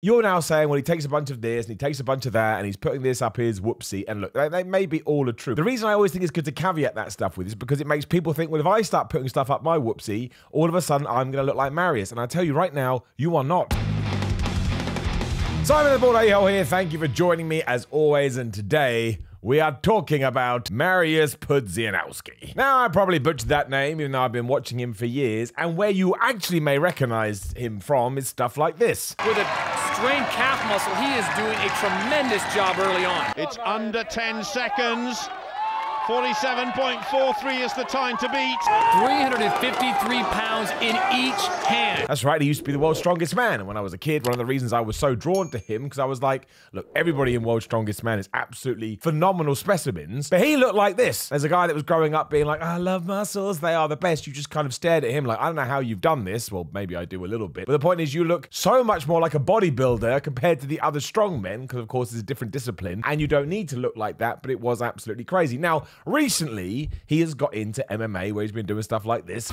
You're now saying, well, he takes a bunch of this and he takes a bunch of that and he's putting this up his whoopsie. And look, they, they may be all are true. The reason I always think it's good to caveat that stuff with is because it makes people think, well, if I start putting stuff up my whoopsie, all of a sudden I'm going to look like Mariusz. And I tell you right now, you are not. Simon the Board here. Thank you for joining me as always. And today, we are talking about Mariusz Pudzianowski. Now, I probably butchered that name, even though I've been watching him for years, and where you actually may recognize him from is stuff like this. With a strained calf muscle, he is doing a tremendous job early on. It's under 10 seconds. 47.43 is the time to beat. 353 pounds in each hand. That's right, he used to be the world's strongest man. And when I was a kid, one of the reasons I was so drawn to him, because I was like, look, everybody in World's Strongest Man is absolutely phenomenal specimens. But he looked like this. There's a guy that was growing up being like, I love muscles, they are the best. You just kind of stared at him like, I don't know how you've done this. Well, maybe I do a little bit. But the point is, you look so much more like a bodybuilder compared to the other strong men, because of course it's a different discipline. And you don't need to look like that, but it was absolutely crazy. Now, Recently, he has got into MMA where he's been doing stuff like this.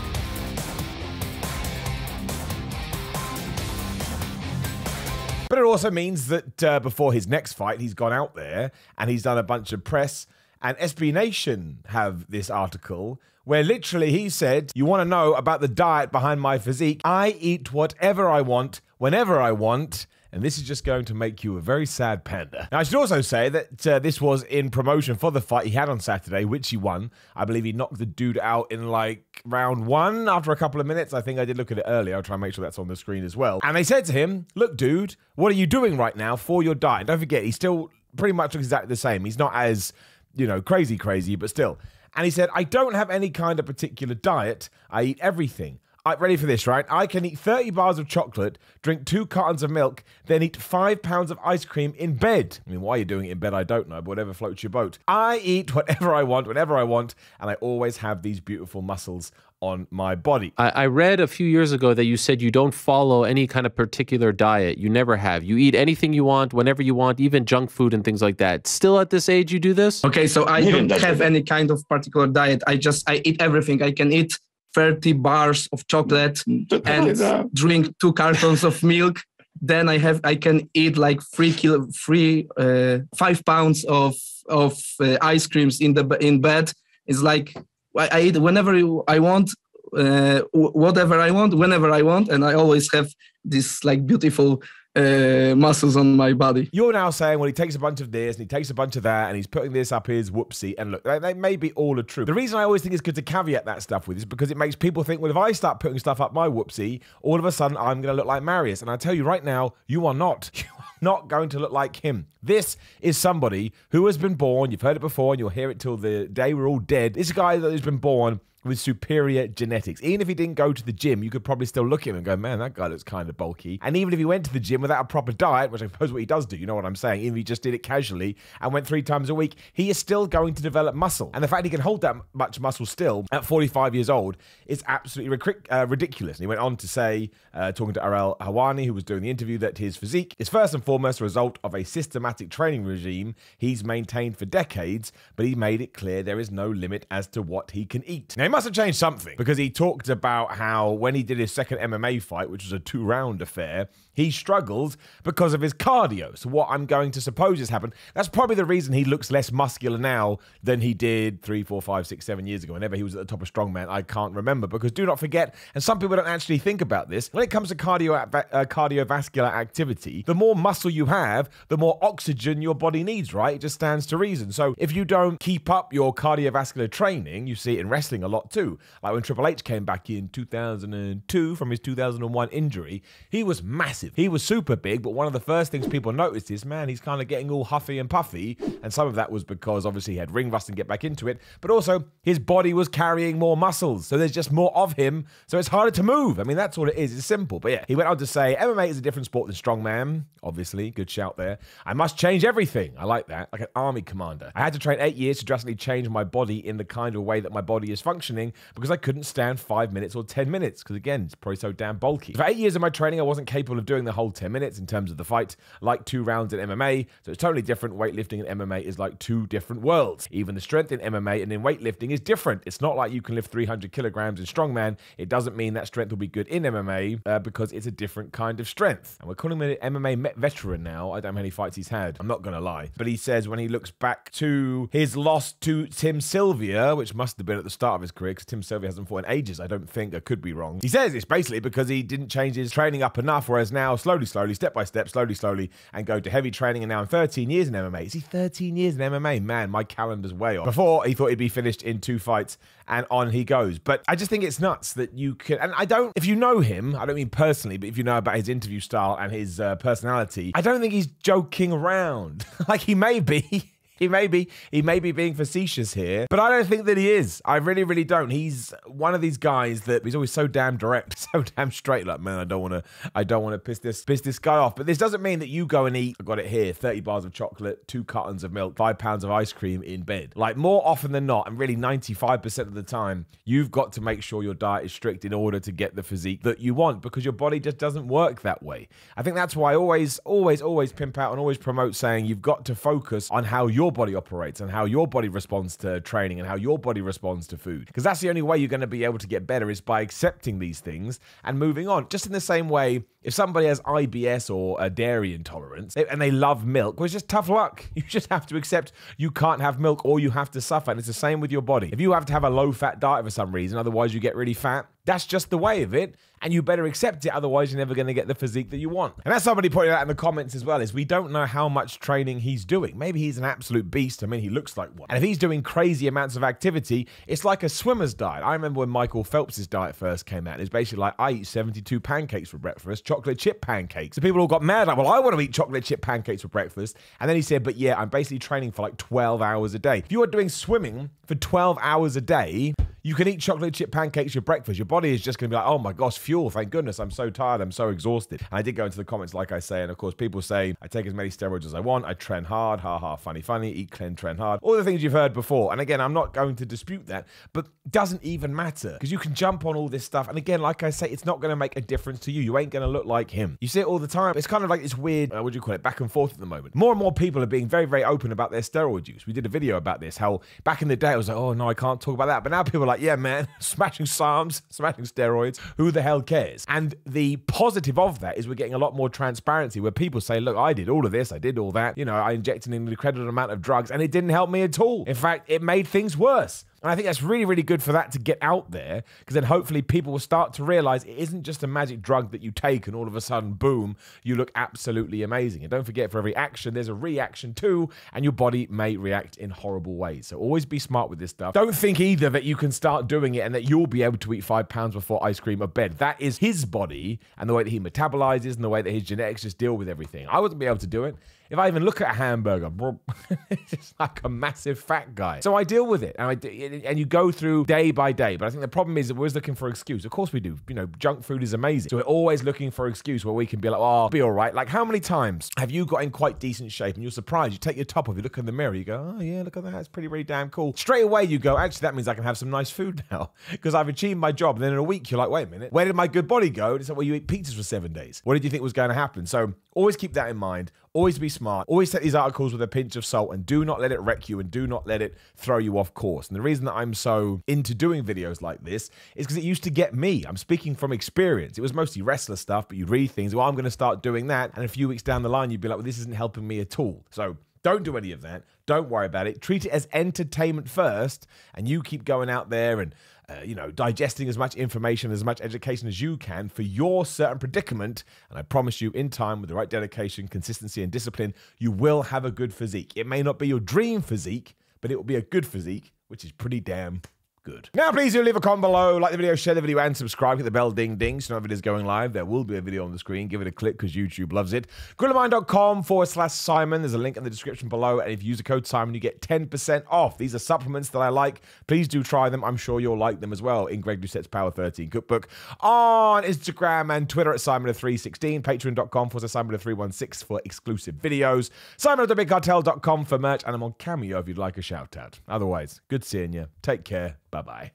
But it also means that uh, before his next fight, he's gone out there and he's done a bunch of press. And SB Nation have this article where literally he said, You want to know about the diet behind my physique? I eat whatever I want, whenever I want and this is just going to make you a very sad panda. Now, I should also say that uh, this was in promotion for the fight he had on Saturday, which he won. I believe he knocked the dude out in like round one after a couple of minutes. I think I did look at it earlier. I'll try and make sure that's on the screen as well. And they said to him, Look, dude, what are you doing right now for your diet? Don't forget, he's still pretty much exactly the same. He's not as, you know, crazy, crazy, but still. And he said, I don't have any kind of particular diet. I eat everything. Right, ready for this, right? I can eat 30 bars of chocolate, drink two cartons of milk, then eat five pounds of ice cream in bed. I mean, why are you're doing it in bed, I don't know, but whatever floats your boat. I eat whatever I want, whenever I want, and I always have these beautiful muscles on my body. I, I read a few years ago that you said you don't follow any kind of particular diet. You never have. You eat anything you want, whenever you want, even junk food and things like that. Still at this age, you do this? Okay, so I don't have any kind of particular diet. I just I eat everything. I can eat 30 bars of chocolate and drink two cartons of milk then i have i can eat like three kilo three uh, five pounds of of uh, ice creams in the in bed. It's like i, I eat whenever i want uh, whatever i want whenever i want and i always have this like beautiful uh, muscles on my body. You're now saying, well, he takes a bunch of this and he takes a bunch of that and he's putting this up his whoopsie. And look, they, they may be all a true. The reason I always think it's good to caveat that stuff with is because it makes people think, well, if I start putting stuff up my whoopsie, all of a sudden I'm going to look like Mariusz. And I tell you right now, you are not. You are not going to look like him. This is somebody who has been born. You've heard it before and you'll hear it till the day we're all dead. This guy that has been born with superior genetics. Even if he didn't go to the gym, you could probably still look at him and go, man, that guy looks kind of bulky. And even if he went to the gym without a proper diet, which I suppose what he does do, you know what I'm saying, even if he just did it casually and went three times a week, he is still going to develop muscle. And the fact he can hold that much muscle still at 45 years old is absolutely uh, ridiculous. And he went on to say, uh, talking to Ariel Helwani, who was doing the interview, that his physique is first and foremost a result of a systematic training regime he's maintained for decades, but he made it clear there is no limit as to what he can eat. Now, must have changed something because he talked about how when he did his second MMA fight, which was a two round affair, he struggled because of his cardio. So, what I'm going to suppose has happened, that's probably the reason he looks less muscular now than he did three, four, five, six, seven years ago. Whenever he was at the top of strongman, I can't remember. Because do not forget, and some people don't actually think about this, when it comes to cardio, uh, cardiovascular activity, the more muscle you have, the more oxygen your body needs, right? It just stands to reason. So, if you don't keep up your cardiovascular training, you see it in wrestling a lot too. Like when Triple H came back in 2002 from his 2001 injury, he was massive massive. He was super big, but one of the first things people noticed is, man, he's kind of getting all huffy and puffy. And some of that was because obviously he had ring rust and get back into it, but also his body was carrying more muscles. So there's just more of him. So it's harder to move. I mean, that's all it is. It's simple. But yeah, he went on to say MMA is a different sport than strongman. Obviously, good shout there. I must change everything. I like that. Like an army commander. I had to train eight years to drastically change my body in the kind of way that my body is functioning functioning because I couldn't stand five minutes or 10 minutes because, again, it's probably so damn bulky. For eight years of my training, I wasn't capable of doing the whole 10 minutes in terms of the fight, like two rounds in MMA. So it's totally different. Weightlifting and MMA is like two different worlds. Even the strength in MMA and in weightlifting is different. It's not like you can lift 300 kilograms in strongman. It doesn't mean that strength will be good in MMA uh, because it's a different kind of strength. And we're calling him an MMA veteran now. I don't know how many fights he's had. I'm not going to lie. But he says when he looks back to his loss to Tim Sylvia, which must have been at the start of his career, because Tim Sylvia hasn't fought in ages, I don't think. I could be wrong. He says it's basically because he didn't change his training up enough, whereas now, slowly, slowly, step by step, slowly, slowly, and go to heavy training. And now I'm 13 years in MMA. Is he 13 years in MMA? Man, my calendar's way off. Before, he thought he'd be finished in two fights, and on he goes. But I just think it's nuts that you can, and I don't, if you know him, I don't mean personally, but if you know about his interview style and his uh, personality, I don't think he's joking around. like he may be. He may be he may be being facetious here, but I don't think that he is. I really, really don't. He's one of these guys that he's always so damn direct, so damn straight. Like, man, I don't want to, I don't want to piss this piss this guy off. But this doesn't mean that you go and eat. I got it here: thirty bars of chocolate, two cartons of milk, five pounds of ice cream in bed. Like more often than not, and really ninety-five percent of the time, you've got to make sure your diet is strict in order to get the physique that you want because your body just doesn't work that way. I think that's why I always, always, always pimp out and always promote saying you've got to focus on how your body operates and how your body responds to training and how your body responds to food. Because that's the only way you're going to be able to get better is by accepting these things and moving on. Just in the same way, if somebody has IBS or a dairy intolerance and they love milk, well, it's just tough luck. You just have to accept you can't have milk or you have to suffer. And it's the same with your body. If you have to have a low fat diet for some reason, otherwise you get really fat, that's just the way of it, and you better accept it, otherwise you're never going to get the physique that you want. And that's somebody pointed out in the comments as well, is we don't know how much training he's doing. Maybe he's an absolute beast. I mean, he looks like one. And if he's doing crazy amounts of activity, it's like a swimmer's diet. I remember when Michael Phelps's diet first came out, it's basically like, I eat 72 pancakes for breakfast, chocolate chip pancakes. So people all got mad, like, well, I want to eat chocolate chip pancakes for breakfast. And then he said, but yeah, I'm basically training for like 12 hours a day. If you are doing swimming for 12 hours a day, you can eat chocolate chip pancakes for breakfast. Your body is just going to be like, oh my gosh, fuel. Thank goodness. I'm so tired. I'm so exhausted. And I did go into the comments, like I say. And of course, people say, I take as many steroids as I want. I train hard. Ha ha. Funny, funny. Eat clean, train hard. All the things you've heard before. And again, I'm not going to dispute that, but doesn't even matter because you can jump on all this stuff. And again, like I say, it's not going to make a difference to you. You ain't going to look like him. You see it all the time. It's kind of like this weird, uh, what do you call it, back and forth at the moment. More and more people are being very, very open about their steroid use. We did a video about this, how back in the day, I was like, oh no, I can't talk about that. But now people are like, yeah, man, smashing SARMs, smashing steroids. Who the hell cares? And the positive of that is we're getting a lot more transparency where people say, look, I did all of this, I did all that. You know, I injected an incredible amount of drugs and it didn't help me at all. In fact, it made things worse. And I think that's really, really good for that to get out there because then hopefully people will start to realize it isn't just a magic drug that you take and all of a sudden, boom, you look absolutely amazing. And don't forget, for every action, there's a reaction too, and your body may react in horrible ways. So always be smart with this stuff. Don't think either that you can start doing it and that you'll be able to eat five pounds before ice cream or bed. That is his body and the way that he metabolizes and the way that his genetics just deal with everything. I wouldn't be able to do it. If I even look at a hamburger, it's just like a massive fat guy. So I deal with it, and I and you go through day by day. But I think the problem is that we're always looking for excuse. Of course we do. You know, junk food is amazing, so we're always looking for excuse where we can be like, "Oh, be all right." Like how many times have you got in quite decent shape, and you're surprised? You take your top off, you look in the mirror, you go, "Oh yeah, look at that. It's pretty, really damn cool." Straight away, you go, "Actually, that means I can have some nice food now because I've achieved my job." And then in a week, you're like, "Wait a minute, where did my good body go?" It's like, "Well, you eat pizzas for seven days. What did you think was going to happen?" So always keep that in mind. Always be smart. Always take these articles with a pinch of salt and do not let it wreck you and do not let it throw you off course. And the reason that I'm so into doing videos like this is because it used to get me. I'm speaking from experience. It was mostly wrestler stuff, but you read things, well, I'm going to start doing that. And a few weeks down the line, you'd be like, well, this isn't helping me at all. So don't do any of that. Don't worry about it. Treat it as entertainment first, and you keep going out there and uh, you know, digesting as much information, as much education as you can for your certain predicament. And I promise you, in time, with the right dedication, consistency, and discipline, you will have a good physique. It may not be your dream physique, but it will be a good physique, which is pretty damn good. Now, please do leave a comment below, like the video, share the video, and subscribe. Hit the bell ding ding so no videos going live. There will be a video on the screen. Give it a click because YouTube loves it. GorillaMind.com forward slash Simon. There's a link in the description below. And if you use the code Simon, you get 10% off. These are supplements that I like. Please do try them. I'm sure you'll like them as well in Greg Doucette's Power 13 cookbook. On Instagram and Twitter at Simon316. Patreon.com for Simon316 for exclusive videos. Simon at thebigcartel.com for merch. And I'm on Cameo if you'd like a shout out. Otherwise, good seeing you. Take care. Bye bye.